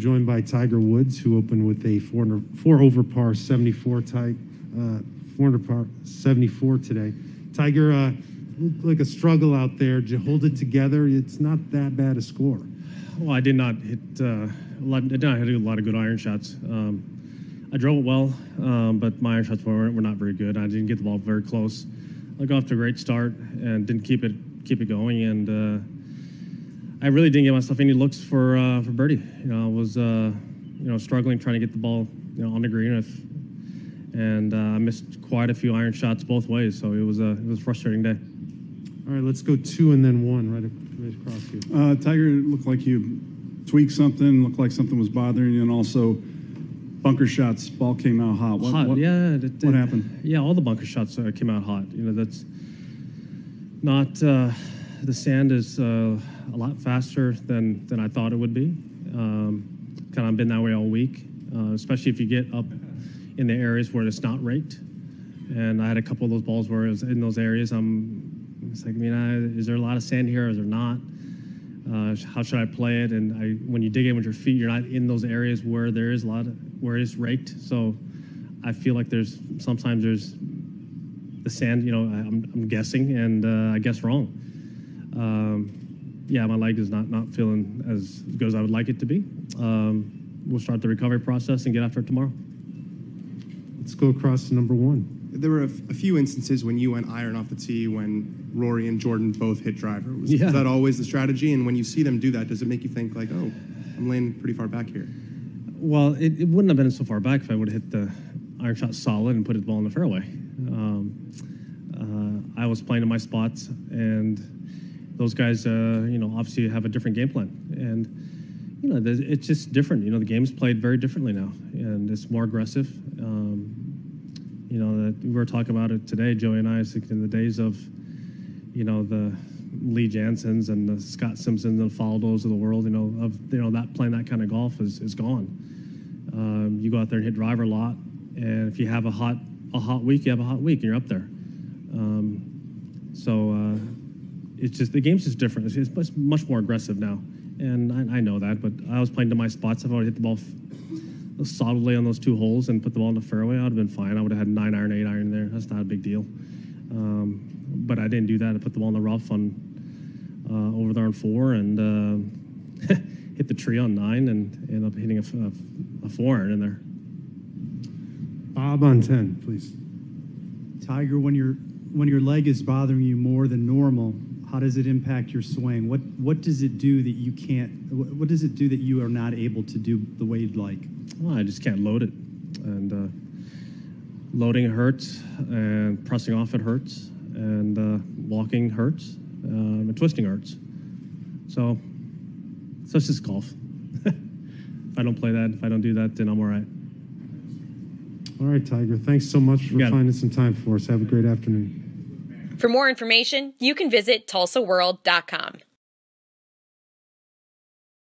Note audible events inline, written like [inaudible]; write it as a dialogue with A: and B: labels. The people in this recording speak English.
A: joined by Tiger Woods, who opened with a four, four over par 74 type, uh, four under par 74 today. Tiger uh, looked like a struggle out there. Did you hold it together? It's not that bad a score.
B: Well, I did not hit uh, a lot. I did not hit a lot of good iron shots. Um, I drove it well, um, but my iron shots were, were not very good. I didn't get the ball very close. I got off to a great start and didn't keep it keep it going. And uh, I really didn't get myself any looks for uh, for birdie. You know, I was uh, you know struggling trying to get the ball you know on the green, if, and uh, I missed quite a few iron shots both ways. So it was a it was a frustrating day.
A: All right, let's go two and then one right, right across you.
C: Uh, Tiger looked like you tweaked something, looked like something was bothering you, and also bunker shots. Ball came out hot. What,
B: hot,
C: what-
B: yeah. it-
C: what happened?
B: Yeah, all the bunker shots uh, came out hot. You know, that's not uh, the sand is uh, a lot faster than than I thought it would be. Um, kind of been that way all week, uh, especially if you get up in the areas where it's not raked. And I had a couple of those balls where it was in those areas. I'm, it's like, I mean, I, is there a lot of sand here? Is there not? Uh, how should I play it? And I, when you dig in with your feet, you're not in those areas where there is a lot of where it is raked. So I feel like there's sometimes there's the sand. You know, I, I'm, I'm guessing, and uh, I guess wrong. Um, yeah, my leg is not not feeling as good as I would like it to be. Um, we'll start the recovery process and get after it tomorrow.
A: Let's go across to number one.
D: There were a, f- a few instances when you went iron off the tee when Rory and Jordan both hit driver. Was,
B: Yeah.
D: was that always the strategy? And when you see them do that, does it make you think like, oh, I'm laying pretty far back here?
B: Well, it, it wouldn't have been so far back if I would have hit the iron shot solid and put the ball in the fairway. Um, uh, I was playing in my spots, and those guys, uh, you know, obviously have a different game plan, and you know, it's just different. You know, the game's played very differently now, and it's more aggressive. Um, you know, that we were talking about it today, Joey and I, I in the days of, you know, the Lee Janzens and the Scott Simpsons and Faldos of the world, you know, of you know that playing that kind of golf is, is gone. Um, you go out there and hit driver a lot, and if you have a hot a hot week, you have a hot week, and you're up there. Um, so uh, it's just the game's just different. It's, it's much, much more aggressive now, and I, I know that. But I was playing to my spots. If I would hit the ball f- solidly on those two holes and put the ball in the fairway, I would have been fine. I would have had nine iron, eight iron there. That's not a big deal. Um, but I didn't do that. I put the ball in the rough on uh, over there on four and uh, [laughs] hit the tree on nine and ended up hitting a four iron in there.
A: Bob on 10, please.
E: Tiger, when your when your leg is bothering you more than normal, how does it impact your swing? What what does it do that you can't? What, what does it do that you are not able to do the way you'd like?
B: Well, I just can't load it, and uh, loading hurts, and pressing off it hurts, and uh, walking hurts, um, and twisting hurts. So, so it's just golf. [laughs] if I don't play that, if I don't do that, then I'm all right.
A: All right, Tiger. Thanks so much for
B: got it.
A: finding some time for us. Have a great afternoon.
F: For more information, you can visit tulsaworld.com.